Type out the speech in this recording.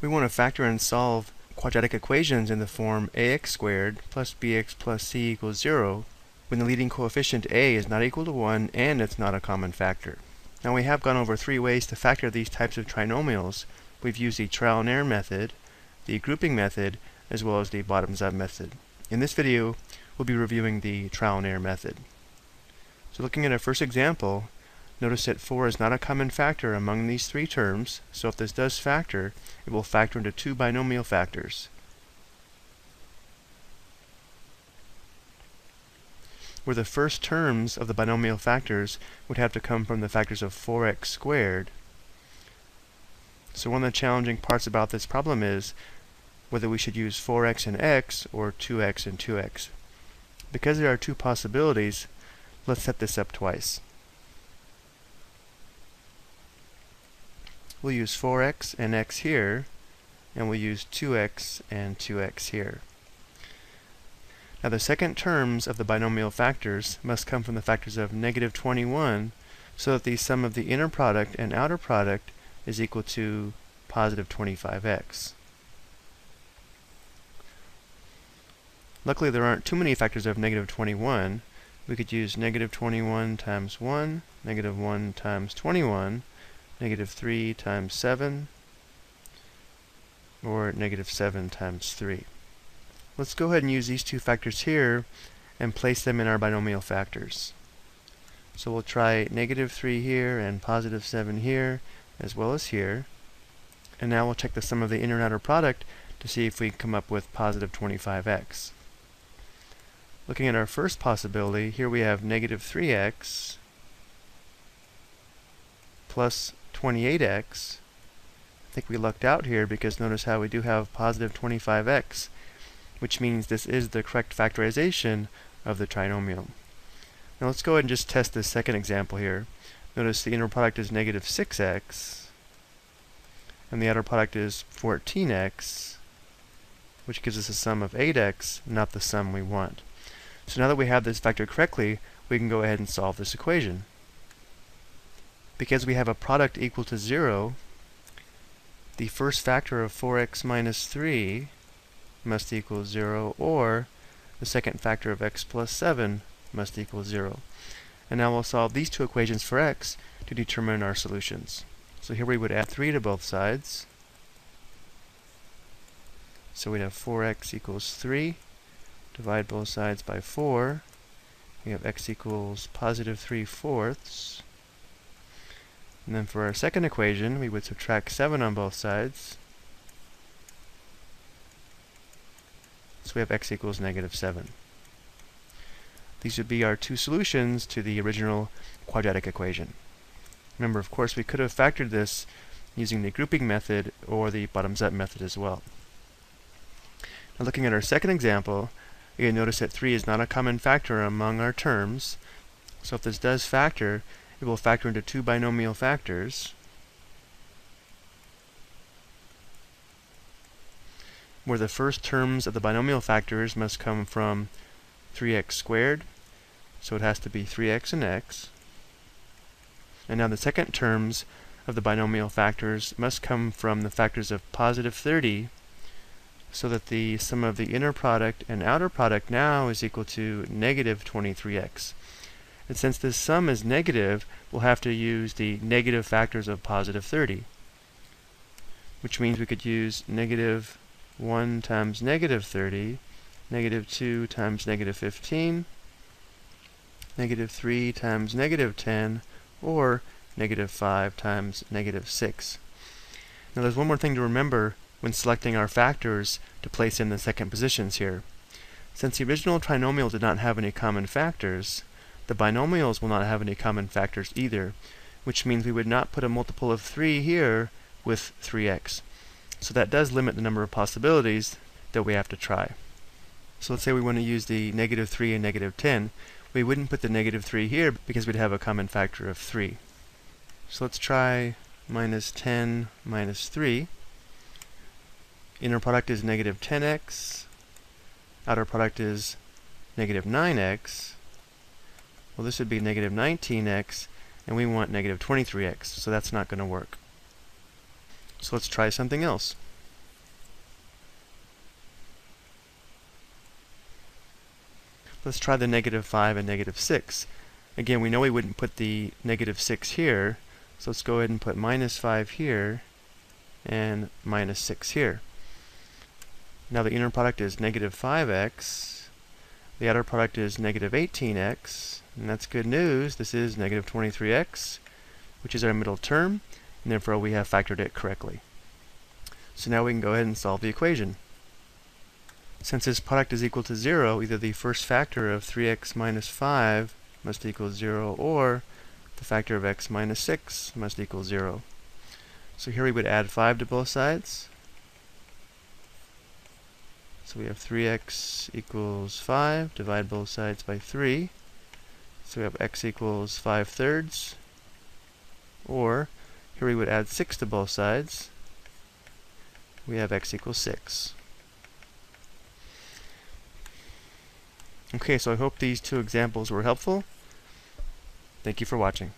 We want to factor and solve quadratic equations in the form ax squared plus bx plus c equals 0 when the leading coefficient a is not equal to 1 and it's not a common factor. Now we have gone over three ways to factor these types of trinomials. We've used the trial and error method, the grouping method, as well as the bottoms-up method. In this video, we'll be reviewing the trial and error method. So looking at our first example, notice that 4 is not a common factor among these three terms, so if this does factor, it will factor into two binomial factors. where the first terms of the binomial factors would have to come from the factors of 4x squared. So one of the challenging parts about this problem is whether we should use 4x and x or 2x and 2x. Because there are two possibilities, let's set this up twice. We'll use 4x and x here, and we'll use 2x and 2x here. Now the second terms of the binomial factors must come from the factors of negative 21 so that the sum of the inner product and outer product is equal to positive 25x. Luckily there aren't too many factors of negative 21. We could use negative 21 times 1, negative 1 times 21, negative 3 times 7, or negative 7 times 3. Let's go ahead and use these two factors here and place them in our binomial factors. So we'll try negative 3 here and positive 7 here, as well as here. And now we'll check the sum of the inner and outer product to see if we come up with positive 25x. Looking at our first possibility, here we have negative 3x plus 28x. I think we lucked out here because notice how we do have positive 25x which means this is the correct factorization of the trinomial. Now let's go ahead and just test this second example here. Notice the inner product is negative 6x, and the outer product is 14x, which gives us a sum of 8x, not the sum we want. So now that we have this factored correctly, we can go ahead and solve this equation. Because we have a product equal to 0, the first factor of 4x minus 3 must equal 0, or the second factor of x plus 7 must equal 0. And now we'll solve these two equations for x to determine our solutions. So here we would add 3 to both sides. So we'd have 4x equals 3. Divide both sides by 4. We have x equals positive 3 fourths. And then for our second equation, we would subtract 7 on both sides. So we have x equals negative 7. These would be our two solutions to the original quadratic equation. Remember, of course, we could have factored this using the grouping method or the bottoms-up method as well. Now looking at our second example, again notice that 3 is not a common factor among our terms. So if this does factor, it will factor into two binomial factors. where the first terms of the binomial factors must come from 3x squared, so it has to be 3x and x. And now the second terms of the binomial factors must come from the factors of positive 30, so that the sum of the inner product and outer product now is equal to negative 23x. And since this sum is negative, we'll have to use the negative factors of positive 30, which means we could use negative 1 times negative 30, negative 2 times negative 15, negative 3 times negative 10, or negative 5 times negative 6. Now there's one more thing to remember when selecting our factors to place in the second positions here. Since the original trinomial did not have any common factors, the binomials will not have any common factors either, which means we would not put a multiple of 3 here with 3x. So that does limit the number of possibilities that we have to try. So let's say we want to use the negative 3 and negative 10. We wouldn't put the negative 3 here because we'd have a common factor of 3. So let's try minus 10 minus 3. Inner product is negative 10x. Outer product is negative 9x. Well, this would be negative 19x, and we want negative 23x, so that's not going to work. So let's try something else. Let's try the negative 5 and negative 6. Again, we know we wouldn't put the negative 6 here, so let's go ahead and put minus 5 here and minus 6 here. Now the inner product is negative 5x the outer product is negative 18x. And that's good news. This is negative 23x, which is our middle term. And therefore we have factored it correctly. So now we can go ahead and solve the equation. Since this product is equal to 0, either the first factor of 3x minus 5 must equal 0, or the factor of x minus 6 must equal 0. So here we would add 5 to both sides. So we have 3x equals 5, divide both sides by 3. So we have x equals 5 thirds. Or, here we would add 6 to both sides. We have x equals 6. Okay, so I hope these two examples were helpful. Thank you for watching.